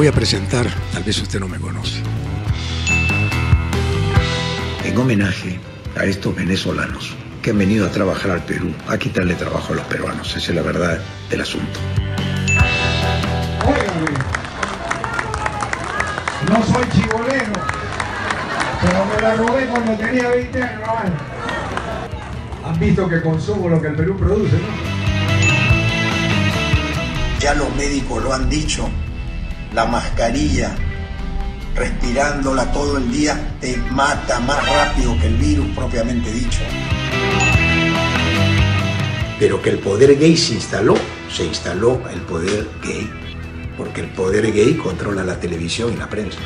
voy a presentar, tal vez usted no me conoce. En homenaje a estos venezolanos que han venido a trabajar al Perú, a quitarle trabajo a los peruanos. Esa es la verdad del asunto. no soy chibolero, pero me la robé cuando tenía 20 años. Han visto que consumo lo que el Perú produce, ¿no? Ya los médicos lo han dicho, la mascarilla, respirándola todo el día, te mata más rápido que el virus propiamente dicho. Pero que el poder gay se instaló, se instaló el poder gay, porque el poder gay controla la televisión y la prensa.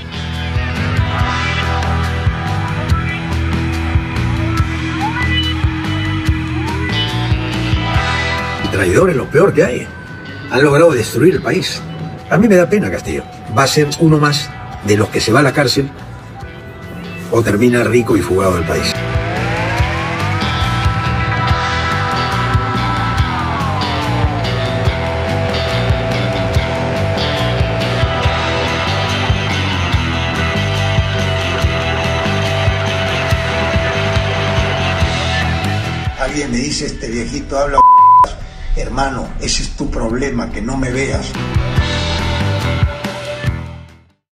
Traidores lo peor que hay. Han logrado destruir el país. A mí me da pena Castillo. Va a ser uno más de los que se va a la cárcel o termina rico y fugado del país. Alguien me dice, este viejito habla... Hermano, ese es tu problema, que no me veas.